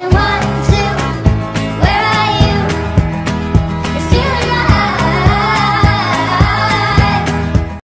doesn't